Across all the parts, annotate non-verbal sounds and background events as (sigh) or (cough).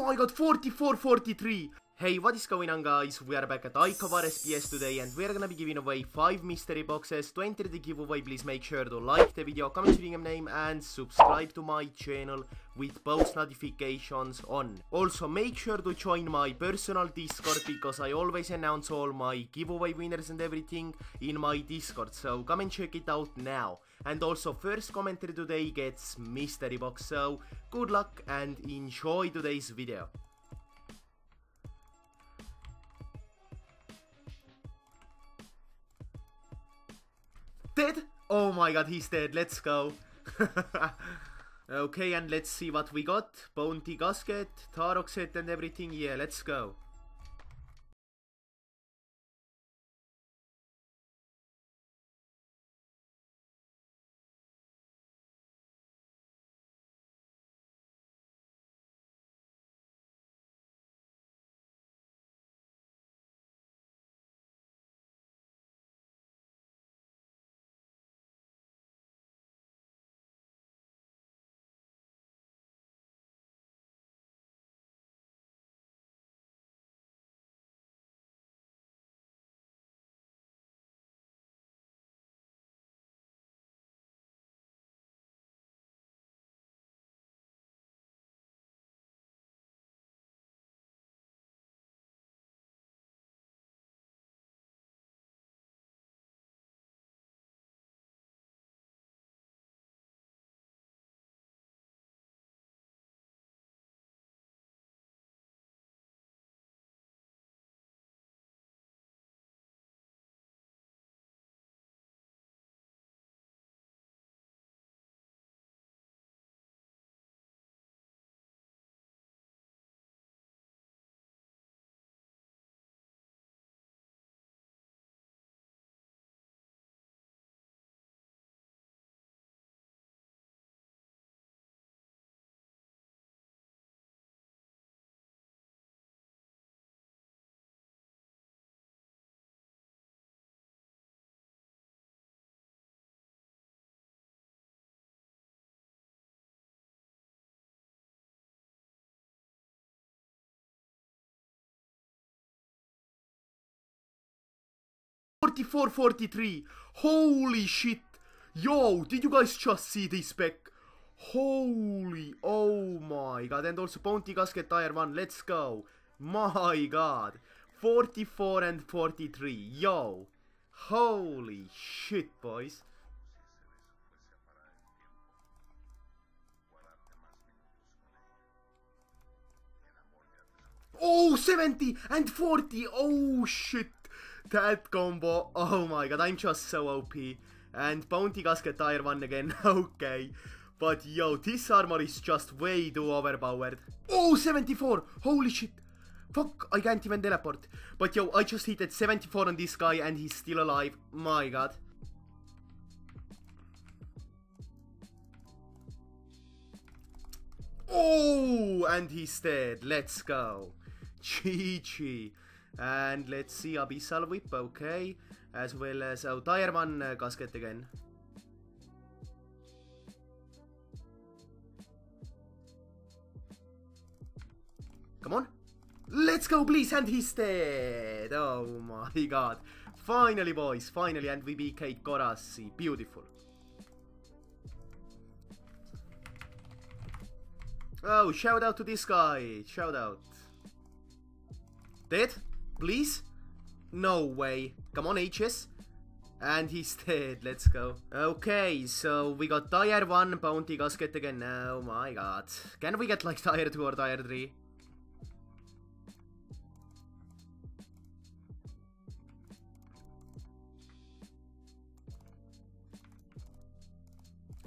Oh my god, 44 43. Hey, what is going on guys? We are back at Ikov RSPS today and we're gonna be giving away 5 mystery boxes. To enter the giveaway, please make sure to like the video, comment your name and subscribe to my channel with post notifications on. Also, make sure to join my personal Discord because I always announce all my giveaway winners and everything in my Discord, so come and check it out now. And also, first commenter today gets mystery box, so good luck and enjoy today's video. Dead? Oh my god, he's dead. Let's go. (laughs) okay, and let's see what we got. Bounty Casket, Torag set and everything. Yeah, let's go. Forty-four, forty-three. Holy shit. Yo, did you guys just see this spec? Holy, oh my god. And also Bounty Casket Tire 1, let's go. My god. 44 and 43. Yo. Holy shit, boys. Oh, 70 and 40. Oh shit. That combo. Oh my god, I'm just so OP. And Bounty Casket Tire 1 again. (laughs) okay. But yo, this armor is just way too overpowered. Oh, 74. Holy shit. Fuck, I can't even teleport. But yo, I just hit at 74 on this guy and he's still alive. My god. Oh, and he's dead. Let's go. GG. And let's see Abyssal Whip, okay. As well as oh, Tire 1 uh, Casket again. Come on. Let's go, please. And he's dead. Oh my god. Finally, boys. Finally. And we Kate Gorassi. Beautiful. Oh, shout out to this guy. Shout out. Dead? Please? No way. Come on, HS. And he's (laughs) dead. Let's go. Okay, so we got Tire 1, Bounty Casket again. Oh my god. Can we get like (laughs) Tire 2 or Tire 3?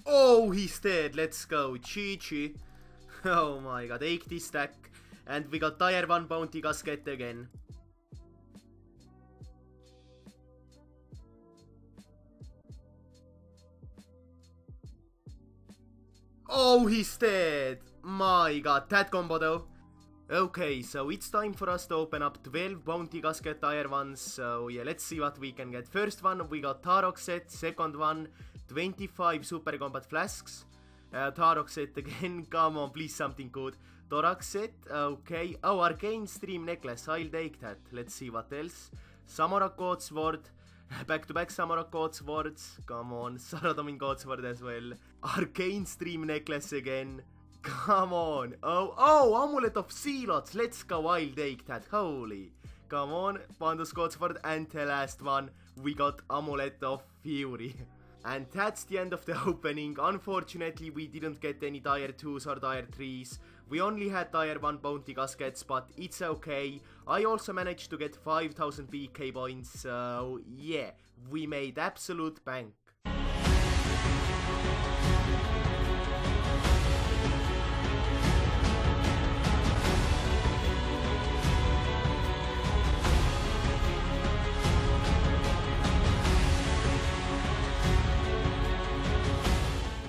Oh, he's dead. Let's go. Chi-chi. (laughs) Oh my god. 80 stack. And we got Tire 1 Bounty Casket again. Oh, he's dead. My god, that combo though. Okay, so it's time for us to open up 12 Bounty Gasket Tire ones, so yeah, let's see what we can get. First one, we got Tarok set, second one, 25 Super Combat Flasks, Uh, Tarok set again, (laughs) come on, please something good. Thorax set, okay. Oh, Arcane Stream Necklace, I'll take that. Let's see what else. Samara God Sword, back to back Samara God Swords, come on. Saradomin God Sword as well. Arcane Stream Necklace again. Come on. Oh, oh, Amulet of Zealots. Let's go, I'll take that. Holy. Come on, Pandus God Sword. And the last one, we got Amulet of Fury. (laughs) And that's the end of the (laughs) opening. Unfortunately, we didn't get any Tier 2s or Tier 3s. We only had Tier 1 bounty caskets, but it's okay. I also managed to get 5000 PK points, so yeah, we made absolute bank.